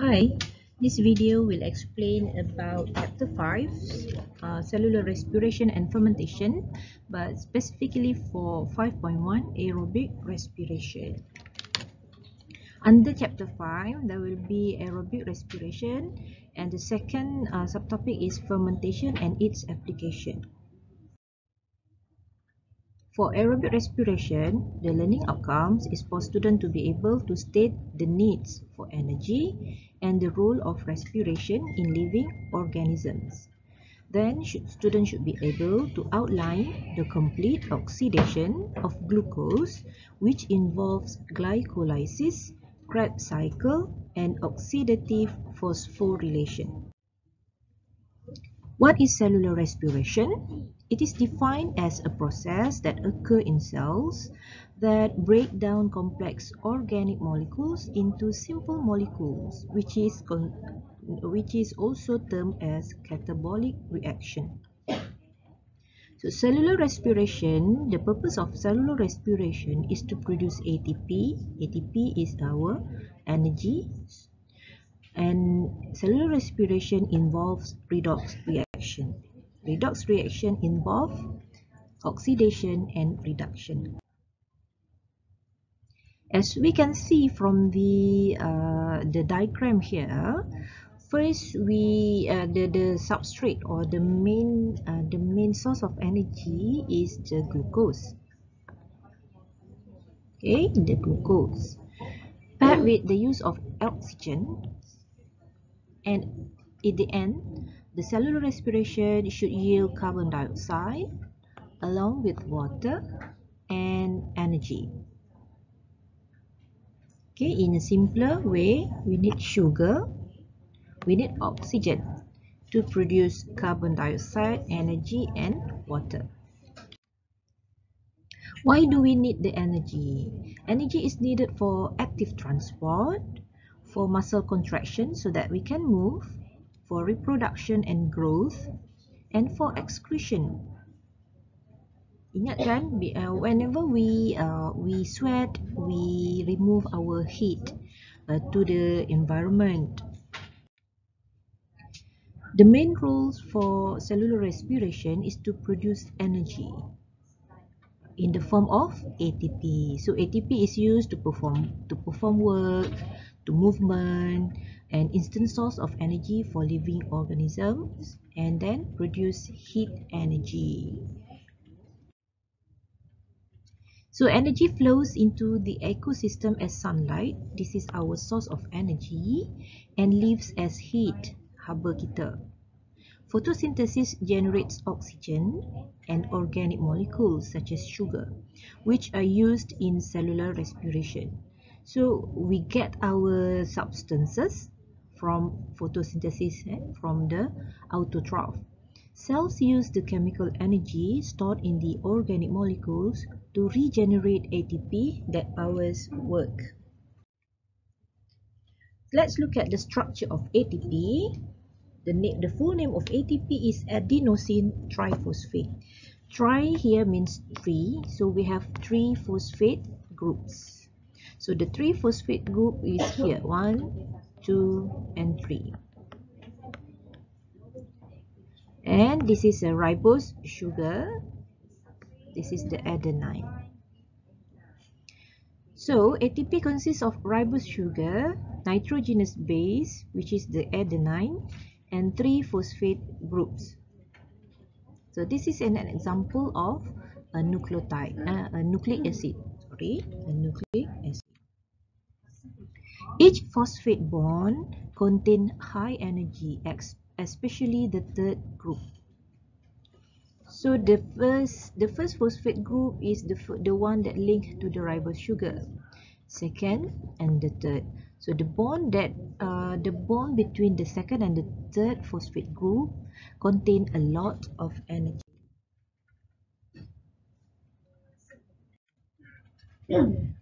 Hi, this video will explain about chapter 5 uh, cellular respiration and fermentation but specifically for 5.1 aerobic respiration. Under chapter 5 there will be aerobic respiration and the second uh, subtopic is fermentation and its application. For aerobic respiration, the learning outcomes is for students to be able to state the needs for energy and the role of respiration in living organisms. Then should, students should be able to outline the complete oxidation of glucose which involves glycolysis, Krebs cycle and oxidative phosphorylation. What is cellular respiration? It is defined as a process that occurs in cells that break down complex organic molecules into simple molecules, which is, which is also termed as catabolic reaction. So cellular respiration, the purpose of cellular respiration is to produce ATP. ATP is our energy and cellular respiration involves redox reaction. Redox reaction involve oxidation and reduction. As we can see from the uh, the diagram here, first we uh, the the substrate or the main uh, the main source of energy is the glucose. Okay, the glucose paired with the use of oxygen, and at the end the cellular respiration should yield carbon dioxide along with water and energy. Okay, in a simpler way, we need sugar, we need oxygen to produce carbon dioxide, energy and water. Why do we need the energy? Energy is needed for active transport, for muscle contraction so that we can move, for reproduction and growth and for excretion. Ingat kan uh, whenever we uh, we sweat we remove our heat uh, to the environment. The main roles for cellular respiration is to produce energy in the form of ATP. So ATP is used to perform to perform work, to movement, an instant source of energy for living organisms and then produce heat energy. So energy flows into the ecosystem as sunlight. This is our source of energy and leaves as heat, haba kita. Photosynthesis generates oxygen and organic molecules such as sugar, which are used in cellular respiration. So we get our substances from photosynthesis eh, from the autotroph. Cells use the chemical energy stored in the organic molecules to regenerate ATP that powers work. Let's look at the structure of ATP. The, the full name of ATP is adenosine triphosphate. Tri here means three, so we have three phosphate groups. So the three phosphate group is here, one, 2 and 3 and this is a ribose sugar this is the adenine. So ATP consists of ribose sugar nitrogenous base which is the adenine and three phosphate groups. So this is an, example of a nucleotide uh, a nucleic acid. Sorry a nucleic acid. Each phosphate bond contains high energy, especially the third group. So the first, the first phosphate group is the, the one that linked to the ribose sugar. Second and the third. So the bond that uh, the bond between the second and the third phosphate group contain a lot of energy.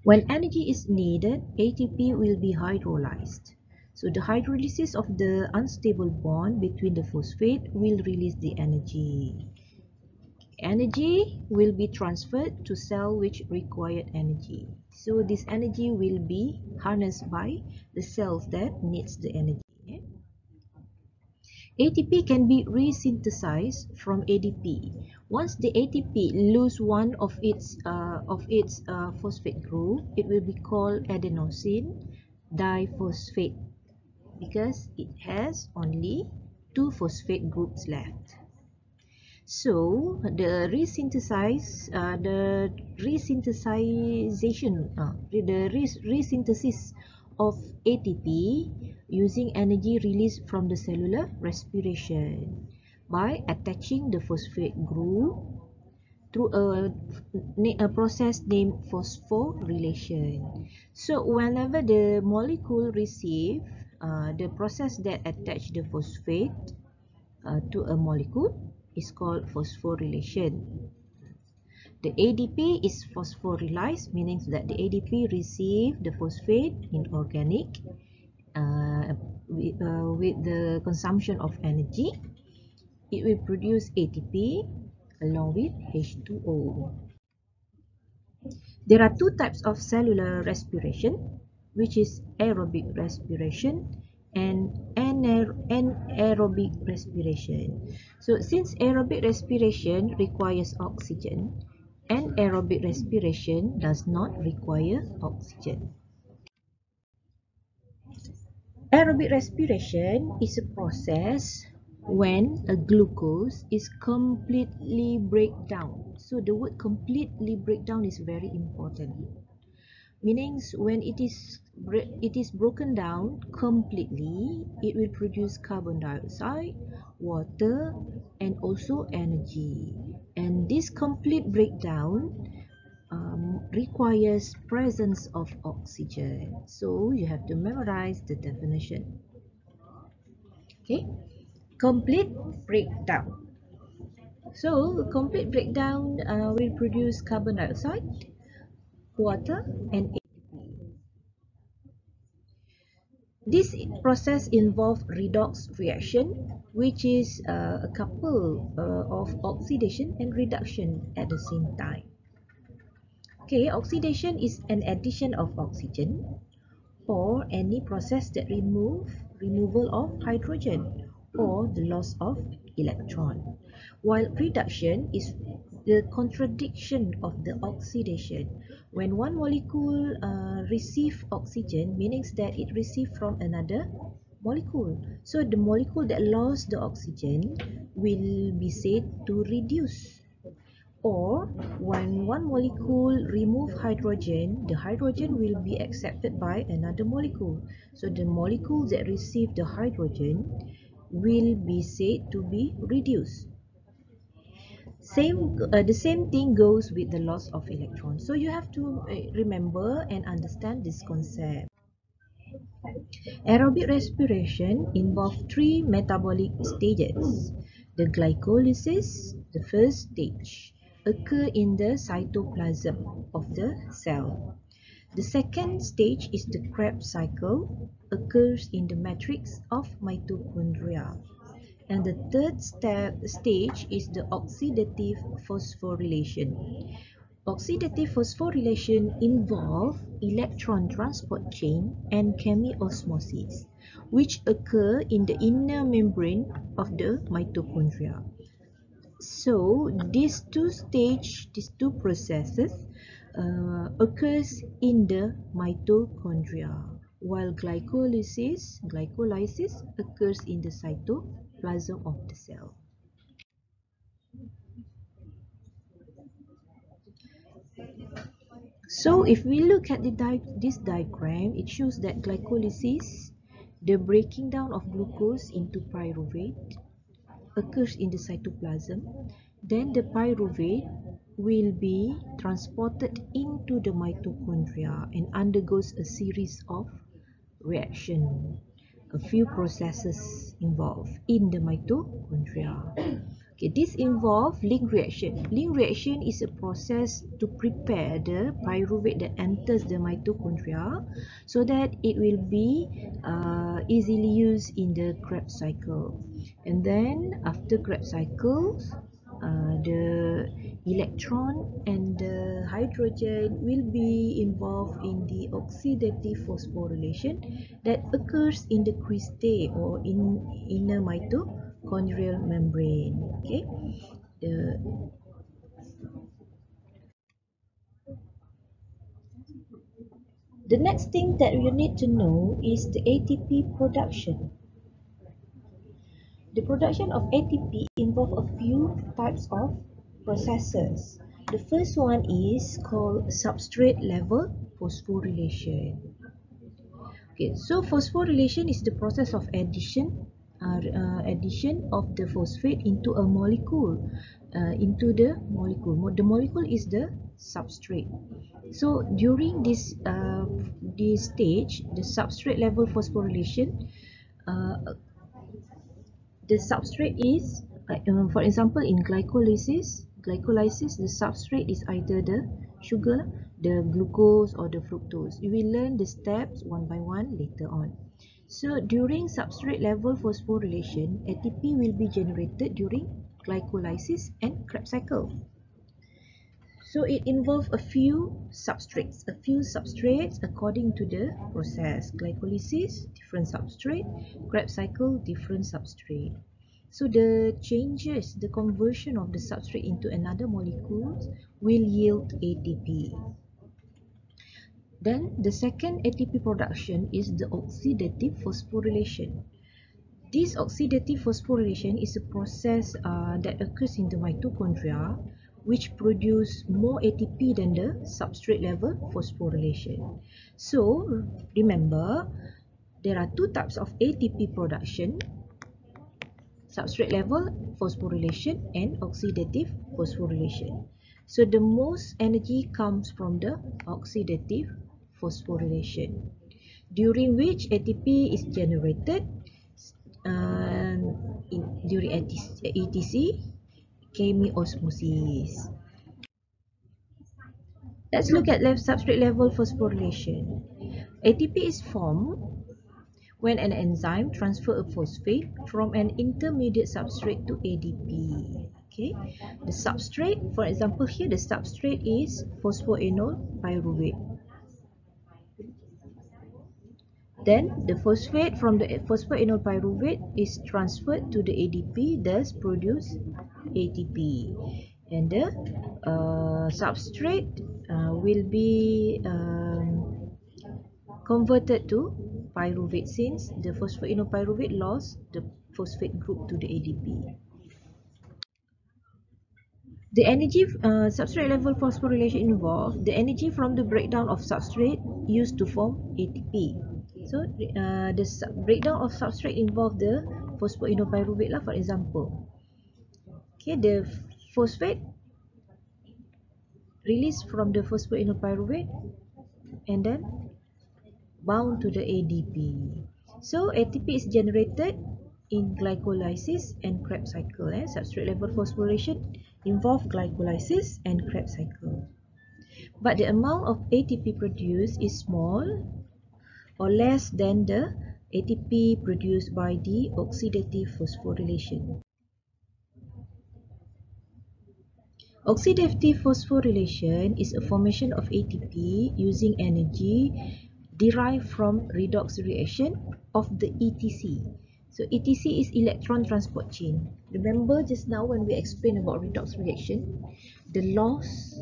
When energy is needed, ATP will be hydrolyzed. So the hydrolysis of the unstable bond between the phosphate will release the energy. Energy will be transferred to cell which required energy. So this energy will be harnessed by the cells that needs the energy. ATP can be resynthesized from ADP. Once the ATP lose one of its uh, of its uh, phosphate group, it will be called adenosine diphosphate because it has only two phosphate groups left. So the resynthesize, uh, the resynthesization, uh, the res resynthesis of ATP using energy released from the cellular respiration by attaching the phosphate group through a, a process named phosphorylation. So whenever the molecule receive uh, the process that attach the phosphate uh, to a molecule is called phosphorylation. The ADP is phosphorylized, meaning that the ADP receive the phosphate in organic uh, with, uh, with the consumption of energy, it will produce ATP along with H2O. There are two types of cellular respiration, which is aerobic respiration and anaerobic respiration. So since aerobic respiration requires oxygen, anaerobic respiration does not require oxygen. Aerobic respiration is a process when a glucose is completely break down. So the word completely break down is very important. Meaning when it is it is broken down completely, it will produce carbon dioxide, water and also energy. And this complete breakdown um, requires presence of oxygen. So you have to memorize the definition. Okay, complete breakdown. So complete breakdown uh, will produce carbon dioxide, water and. This process involves redox reaction which is uh, a couple uh, of oxidation and reduction at the same time. Okay, oxidation is an addition of oxygen or any process that remove removal of hydrogen or the loss of electron. While reduction is the contradiction of the oxidation. When one molecule uh, receive oxygen, meaning that it received from another molecule. So the molecule that lost the oxygen will be said to reduce or when one molecule remove hydrogen, the hydrogen will be accepted by another molecule. So the molecule that receive the hydrogen will be said to be reduced. Same, uh, the same thing goes with the loss of electrons. So you have to uh, remember and understand this concept. Aerobic respiration involves three metabolic stages. The glycolysis, the first stage occur in the cytoplasm of the cell. The second stage is the Krebs cycle, occurs in the matrix of mitochondria. And the third step, stage is the oxidative phosphorylation. Oxidative phosphorylation involves electron transport chain and chemiosmosis, which occur in the inner membrane of the mitochondria. So these two stage, these two processes uh, occurs in the mitochondria, while glycolysis, glycolysis occurs in the cytoplasm of the cell. So if we look at di this diagram, it shows that glycolysis, the breaking down of glucose into pyruvate, occurs in the cytoplasm, then the pyruvate will be transported into the mitochondria and undergoes a series of reaction. A few processes involved in the mitochondria. Okay, this involves link reaction. Link reaction is a process to prepare the pyruvate that enters the mitochondria so that it will be uh, easily used in the Krebs cycle. And then after Krebs cycle, uh, the electron and the hydrogen will be involved in the oxidative phosphorylation that occurs in the cristae or in inner mitochondrial membrane okay the The next thing that you need to know is the ATP production. The production of ATP involves a few types of processes. The first one is called substrate level phosphorylation. Okay, so phosphorylation is the process of addition uh, uh, addition of the phosphate into a molecule uh, into the molecule. The molecule is the substrate. So during this uh, this stage, the substrate level phosphorylation, uh, the substrate is, uh, for example, in glycolysis, glycolysis, the substrate is either the sugar, the glucose or the fructose. You will learn the steps one by one later on. So during substrate level phosphorylation, ATP will be generated during glycolysis and Krebs cycle. So it involves a few substrates, a few substrates according to the process. Glycolysis, different substrate, Krebs cycle, different substrate. So the changes, the conversion of the substrate into another molecule will yield ATP. Then the second ATP production is the oxidative phosphorylation. This oxidative phosphorylation is a process uh, that occurs in the mitochondria which produce more ATP than the substrate level phosphorylation. So remember, there are two types of ATP production, substrate level phosphorylation and oxidative phosphorylation. So the most energy comes from the oxidative phosphorylation, during which ATP is generated uh, in, during ATC chemiosmosis. Let's look at left substrate level phosphorylation. ATP is formed when an enzyme transfer a phosphate from an intermediate substrate to ADP. Okay, the substrate, for example, here the substrate is phosphoenol pyruvate. Then the phosphate from the phosphoenol pyruvate is transferred to the ADP, thus produce ATP. And the uh, substrate uh, will be um, converted to pyruvate since the phosphoenol pyruvate lost the phosphate group to the ADP. The energy uh, substrate level phosphorylation involved the energy from the breakdown of substrate used to form ATP. So uh, the breakdown of substrate involved the phosphoenolpyruvate lah for example. Okay, the phosphate released from the phosphoenolpyruvate and then bound to the ADP. So ATP is generated in glycolysis and Krebs cycle. Eh? Substrate level phosphorylation involve glycolysis and Krebs cycle. But the amount of ATP produced is small or less than the ATP produced by the oxidative phosphorylation. Oxidative phosphorylation is a formation of ATP using energy derived from redox reaction of the ETC. So ETC is electron transport chain. Remember just now when we explained about redox reaction, the loss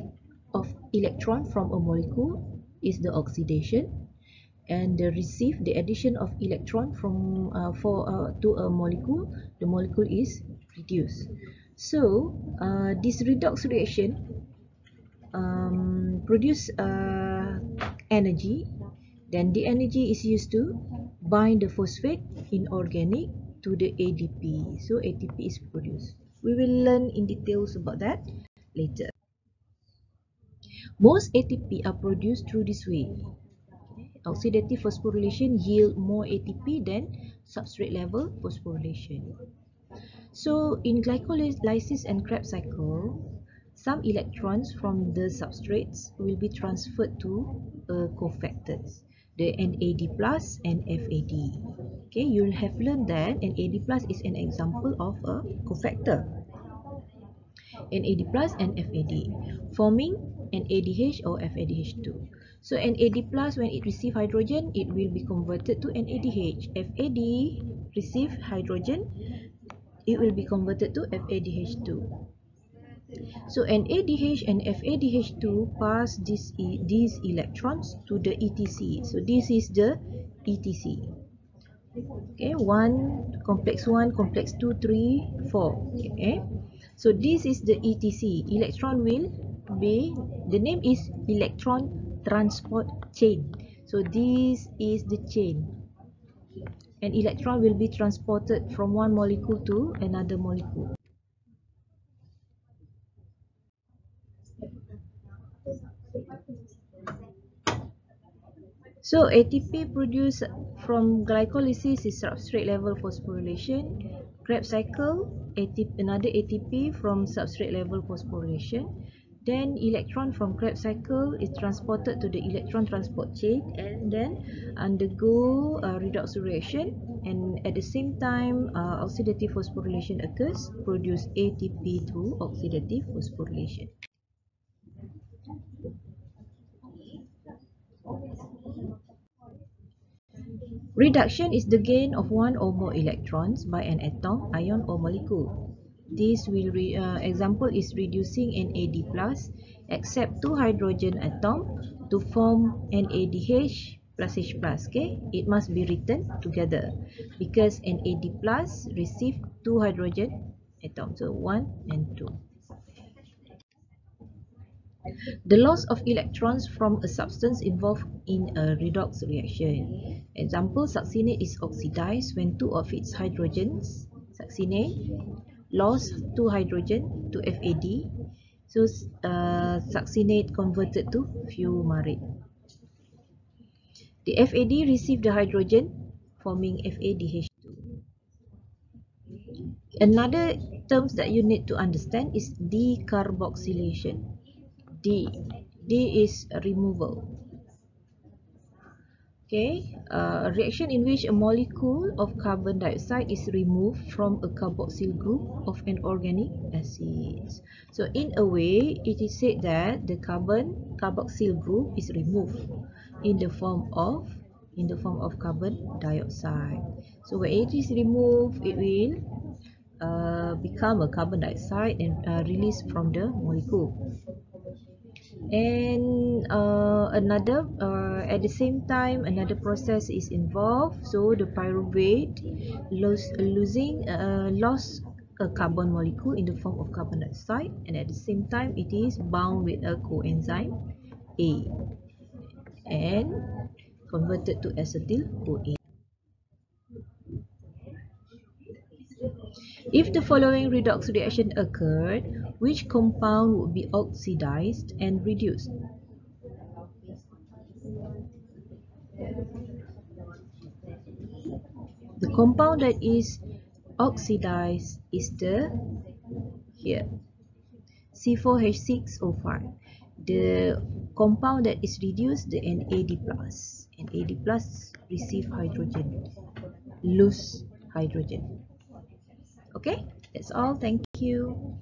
of electron from a molecule is the oxidation and the receive the addition of electron from uh, for uh, to a molecule the molecule is reduced so uh, this redox reaction um, produce uh, energy then the energy is used to bind the phosphate inorganic to the ADP so ATP is produced. We will learn in details about that later. Most ATP are produced through this way. Oxidative phosphorylation yield more ATP than substrate level phosphorylation. So in glycolysis and Krebs cycle, some electrons from the substrates will be transferred to uh, cofactors, the NAD plus and FAD. Okay, you'll have learned that NAD plus is an example of a cofactor. NAD plus and FAD, forming NADH or FADH2. So NAD plus when it receives hydrogen, it will be converted to NADH. FAD receive hydrogen, it will be converted to FADH2. So NADH and FADH2 pass this e these electrons to the ETC. So this is the ETC. Okay, one complex one, complex two, three, four. Okay, so this is the ETC. Electron will be the name is electron transport chain. So this is the chain. An electron will be transported from one molecule to another molecule. So ATP produced from glycolysis is substrate level phosphorylation. Krebs cycle, ATP, another ATP from substrate level phosphorylation. Then electron from Krebs cycle is transported to the electron transport chain and then undergo uh, redox reaction and at the same time uh, oxidative phosphorylation occurs, produce ATP through oxidative phosphorylation. Reduction is the gain of one or more electrons by an atom, ion or molecule. This will re, uh, example is reducing NAD plus except two hydrogen atom to form NADH plus H plus. Okay, it must be written together because NAD plus receive two hydrogen atoms, so one and two. The loss of electrons from a substance involved in a redox reaction. Example, succinate is oxidized when two of its hydrogens, succinate, lost two hydrogen to FAD. So, uh, succinate converted to fumarate. The FAD received the hydrogen forming FADH2. Another terms that you need to understand is decarboxylation. D. D is removal. Okay, uh, a reaction in which a molecule of carbon dioxide is removed from a carboxyl group of an organic acid. So in a way, it is said that the carbon carboxyl group is removed in the form of in the form of carbon dioxide. So when it is removed, it will uh, become a carbon dioxide and uh, released from the molecule and uh, another uh, at the same time another process is involved. So the pyruvate lose, losing uh, lost a carbon molecule in the form of carbon dioxide. And at the same time it is bound with a coenzyme A. And converted to acetyl CoA If the following redox reaction occurred, which compound would be oxidized and reduced? The compound that is oxidized is the here C4H6O5. The compound that is reduced the NAD plus. NAD plus receive hydrogen, lose hydrogen. Okay, that's all. Thank you.